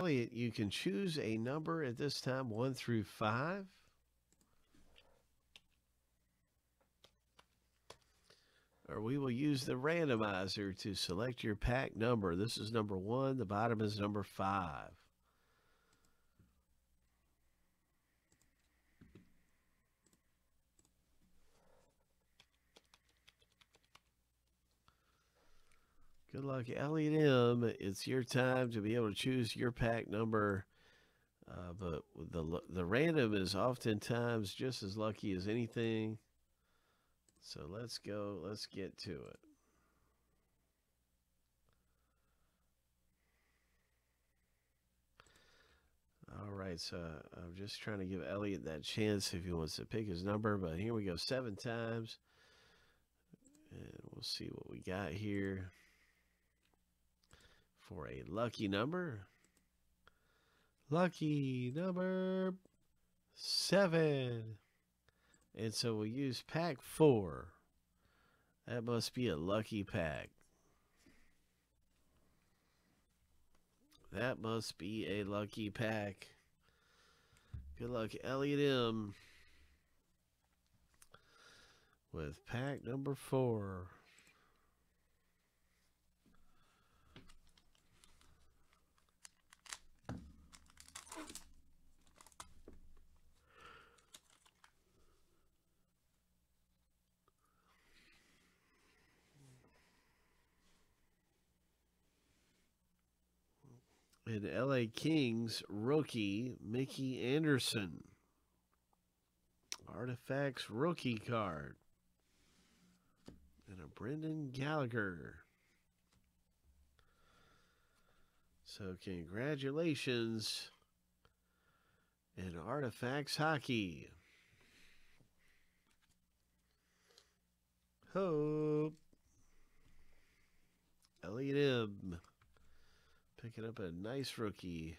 Elliot, you can choose a number at this time, one through five. Or we will use the randomizer to select your pack number. This is number one. The bottom is number five. Good luck, Elliot M. It's your time to be able to choose your pack number. Uh, but the the random is oftentimes just as lucky as anything. So let's go. Let's get to it. All right, so I'm just trying to give Elliot that chance if he wants to pick his number. But here we go, seven times. And we'll see what we got here for a lucky number. Lucky number seven. And so we'll use pack four. That must be a lucky pack. That must be a lucky pack. Good luck, Elliot M. With pack number four. And LA Kings rookie Mikey Anderson. Artifacts rookie card. And a Brendan Gallagher. So congratulations. And Artifacts hockey. Hope. Elliot M. Picking up a nice rookie.